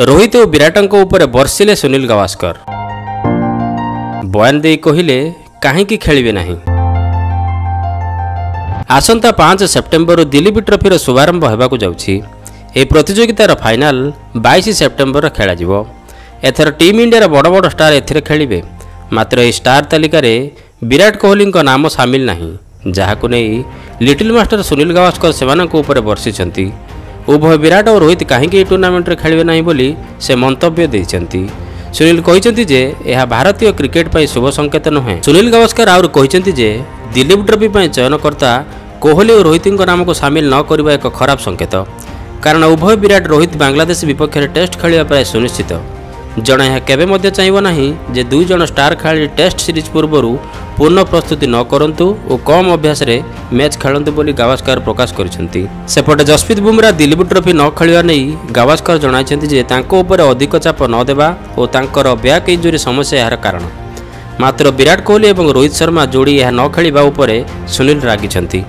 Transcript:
ରୋହିତ ଓ ବିରାଟଙ୍କ ଉପରେ ବର୍ଷିଲେ ସୁନୀଲ ଗାଭାସ୍କର। ବୟାନ ଦେଇ କହିଲେ କାହିଁକି ଖେଳିବେ ନାହିଁ? ଆସନ୍ତା ପାଞ୍ଚ ସେପ୍ଟେମ୍ବରରୁ ଦିଲ୍ଲୀପ ଟ୍ରଫିର ଶୁଭାରମ୍ଭ ହେବାକୁ ଯାଉଛି। ଏହି ପ୍ରତିଯୋଗିତାର ଫାଇନାଲ ବାଇଶ ସେପ୍ଟେମ୍ବର ଖେଳାଯିବ। ଏଥର ଟିମ୍ ଇଣ୍ଡିଆର ବଡ଼ ବଡ଼ ଷ୍ଟାର ଏଥିରେ ଖେଳିବେ। ମାତ୍ର ଏହି ଷ୍ଟାର ତାଲିକାରେ ବିରାଟ କୋହଲିଙ୍କ ନାମ ସାମିଲ ନାହିଁ। ଯାହାକୁ ନେଇ ଲିଟିଲ୍ ମାଷ୍ଟର ସୁନୀଲ ଗାଭାସ୍କର ସେମାନଙ୍କ ଉପରେ ବର୍ଷିଛନ୍ତି। ଉଭୟ ବିରାଟ ଓ ରୋହିତ କାହିଁକି ଏହି ଟୁର୍ଣ୍ଣାମେଣ୍ଟରେ ଖେଳିବେ ନାହିଁ ବୋଲି ସେ ମନ୍ତବ୍ୟ ଦେଇଛନ୍ତି। ସୁନୀଲ କହିଛନ୍ତି ଯେ ଏହା ଭାରତୀୟ କ୍ରିକେଟ ପାଇଁ ଶୁଭ ସଂକେତ ନୁହେଁ। ସୁନୀଲ ଗାଭାସ୍କର ଆହୁରି କହିଛନ୍ତି ଯେ ଦିଲ୍ଲୀପ ଟ୍ରଫି ପାଇଁ ଚୟନକର୍ତ୍ତା କୋହଲି ଓ ରୋହିତଙ୍କ ନାମକୁ ସାମିଲ ନ କରିବା ଏକ ଖରାପ ସଂକେତ। କାରଣ ଉଭୟ ବିରାଟ ରୋହିତ ବାଂଲାଦେଶ ବିପକ୍ଷରେ ଟେଷ୍ଟ ଖେଳିବା ପ୍ରାୟ ସୁନିଶ୍ଚିତ। ଜଣେ ଏହା କେବେ ମଧ୍ୟ ଚାହିଁବ ନାହିଁ ଯେ ଦୁଇ ଜଣ ଷ୍ଟାର ଖେଳାଳି ଟେଷ୍ଟ ସିରିଜ୍ ପୂର୍ବରୁ ପୂର୍ଣ୍ଣ ପ୍ରସ୍ତୁତି ନ କରନ୍ତୁ ଓ କମ୍ ଅଭ୍ୟାସରେ ମ୍ୟାଚ୍ ଖେଳନ୍ତୁ ବୋଲି ଗାଭାସ୍କର ପ୍ରକାଶ କରିଛନ୍ତି। ସେପଟେ ଯଶପ୍ରୀତ ବୁମରା ଦିଲ୍ଲୀପ ଟ୍ରଫି ନ ଖେଳିବା ନେଇ ଗାଭାସ୍କର ଜଣାଇଛନ୍ତି ଯେ ତାଙ୍କ ଉପରେ ଅଧିକ ଚାପ ନ ଦେବା ଓ ତାଙ୍କର ବ୍ୟାକ୍ ଇଞ୍ଜୁରୀ ସମସ୍ୟା ଏହାର କାରଣ। ମାତ୍ର ବିରାଟ କୋହଲି ଏବଂ ରୋହିତ ଶର୍ମା ଯୋଡ଼ି ଏହା ନ ଖେଳିବା ଉପରେ ସୁନୀଲ ରାଗିଛନ୍ତି।